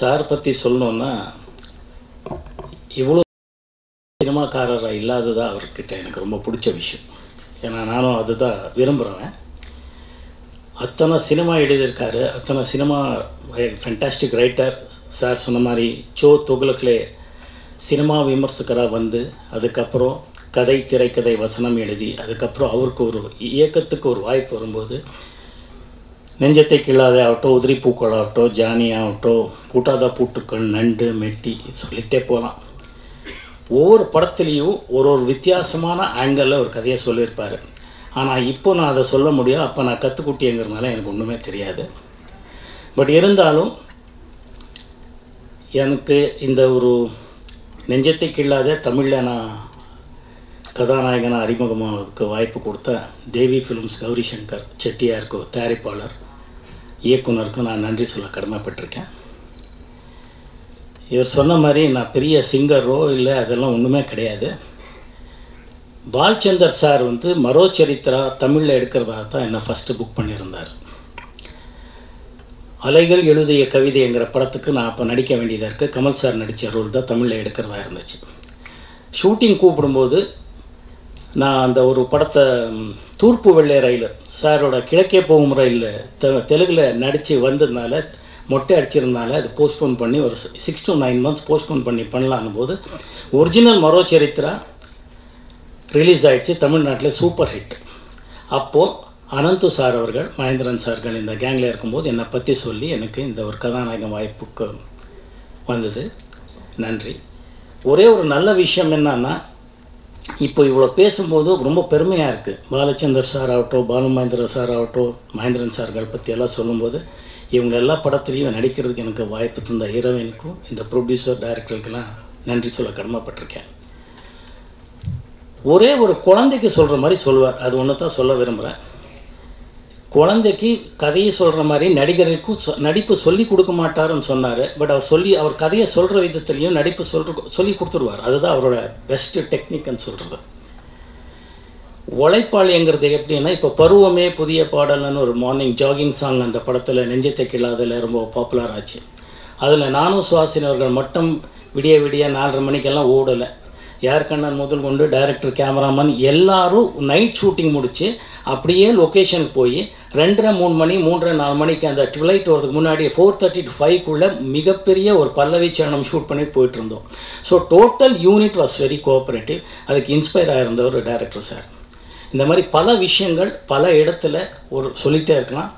Sir பற்றி சொல்லணுன்னா இவ்வளோ சினிமாக்காரராக இல்லாததா அவர்கிட்ட எனக்கு ரொம்ப பிடிச்ச விஷயம். ஏன்னா நானும் அதுதான் விரும்புகிறேன் அத்தனை சினிமா எழுதியிருக்காரு. அத்தனை சினிமா ஃபென்டாஸ்டிக் ரைட்டர் சார் சொன்ன மாதிரி சோ தொகுலக்கிலே சினிமா விமர்சகராக வந்து அதுக்கப்புறம் கதை திரைக்கதை வசனம் எழுதி அதுக்கப்புறம் அவருக்கு ஒரு இயக்கத்துக்கு ஒரு வாய்ப்பு வரும்போது நெஞ்சத்தை கிள்ளாதே ஆகட்டும் உதிரி பூக்கள் ஆகட்டும் ஜானி ஆகட்டும் பூட்டாத பூட்டுக்கள் நண்டு மெட்டி சொல்லிகிட்டே போகலாம். ஒவ்வொரு படத்துலேயும் ஒரு ஒரு வித்தியாசமான ஆங்கிளில் ஒரு கதையை சொல்லியிருப்பார். ஆனால் இப்போ நான் அதை சொல்ல முடியும் அப்போ நான் கற்றுக்குட்டிங்கிறதுனால எனக்கு ஒன்றுமே தெரியாது. பட் இருந்தாலும் எனக்கு இந்த ஒரு நெஞ்சத்தை கிள்ளாத தமிழில் நான் கதாநாயகனாக அறிமுகமாவதுக்கு வாய்ப்பு கொடுத்த தேவி ஃபிலிம்ஸ் கௌரி சங்கர் செட்டியாருக்கு தயாரிப்பாளர். இயக்குனருக்கும் நான் நன்றி சொல்ல கடமைப்பட்டிருக்கேன். இவர் சொன்ன மாதிரி நான் பெரிய சிங்கரோ இல்லை அதெல்லாம் ஒன்றுமே கிடையாது. பால்சந்தர் சார் வந்து மரோ சரித்திரா தமிழில் எடுக்கிறதா தான் என்னை ஃபஸ்ட்டு புக் பண்ணியிருந்தார். அலைகள் எழுதிய கவிதைங்கிற படத்துக்கு நான் அப்போ நடிக்க வேண்டியதாக இருக்குது கமல் சார் நடித்த ரோல் தான் தமிழில் எடுக்கிறதா இருந்துச்சு. ஷூட்டிங் கூப்பிடும்போது நான் அந்த ஒரு படத்தை தூர்ப்பு வெள்ளை ரயில். சாரோட கிழக்கே போகும் ரயிலில் தெ தெலுங்கில் நடித்து வந்ததுனால மொட்டை அடிச்சிருந்தால அது போஸ்ட்போன் பண்ணி ஒரு six to nine months postpone பண்ணி பண்ணலான்னு போது ஒரிஜினல் மரோ சரித்திரா ரிலீஸ் ஆகிடுச்சு தமிழ்நாட்டில் சூப்பர் ஹிட் அப்போது அனந்து சார் அவர்கள் மகேந்திரன் சார்கள் இந்த கேங்கில் இருக்கும்போது என்னை பற்றி சொல்லி எனக்கு இந்த ஒரு கதாநாயகம் வாய்ப்புக்கு வந்தது. நன்றி. ஒரே ஒரு நல்ல விஷயம் என்னன்னா இப்போ இவ்வளோ பேசும்போது ரொம்ப பெருமையாக இருக்குது பாலச்சந்தர் சார் ஆகட்டும் பாலு மகேந்திர சார் ஆகட்டும் மகேந்திரன் சார்கள் பற்றி எல்லாம் சொல்லும்போது இவங்க எல்லா படத்துலேயும் நடிக்கிறதுக்கு எனக்கு வாய்ப்பு தந்த ஹீரோயினுக்கும் இந்த ப்ரொடியூசர் டைரக்டருக்கெல்லாம் நன்றி சொல்ல கடமைப்பட்டிருக்கேன். ஒரே ஒரு குழந்தைக்கு சொல்கிற மாதிரி சொல்லுவார் அது ஒன்று தான் சொல்ல விரும்புகிறேன் குழந்தைக்கு கதையை சொல்கிற மாதிரி நடிகர்களுக்கும் சொ- நடிப்பு சொல்லி கொடுக்க மாட்டாருன்னு சொன்னார். பட் அவர் சொல்லி அவர் கதையை சொல்கிற விதத்துலேயும் நடிப்பு சொல்ற சொல்லி கொடுத்துருவார். அதுதான் அவரோட பெஸ்ட்டு டெக்னிக்னு சொல்கிறது உழைப்பாளிங்கிறது எப்படின்னா இப்போ பருவமே புதிய பாடல்னு ஒரு மார்னிங் ஜாகிங் சாங் அந்த படத்தில் நெஞ்சத்தை கிழாதில் ரொம்ப பாப்புலர் ஆச்சு. அதில் நானும் சுவாசினவர்கள் மட்டும் விடிய விடிய நாலரை மணிக்கெல்லாம் ஓடலை. யார் கண்ணன் முதல் கொண்டு டைரக்டர் கேமராமேன் எல்லாரும் நைட் ஷூட்டிங் முடித்து அப்படியே லொக்கேஷனுக்கு போய் ரெண்டரை மூணு மணி மூன்றரை நாலு மணிக்கு அந்த ட்விலைட் வரதுக்கு முன்னாடி ஃபோர் தேர்ட்டி டு ஃபைவ்க்குள்ளே மிகப்பெரிய ஒரு பல்லவி சரணம் ஷூட் பண்ணி போயிட்டுருந்தோம். So total unit was very cooperative அதுக்கு இன்ஸ்பயர் ஆயிருந்தவர் டைரக்டர் சார் இந்த மாதிரி பல விஷயங்கள் பல இடத்துல ஒரு சொல்லிகிட்டே இருக்கலாம்.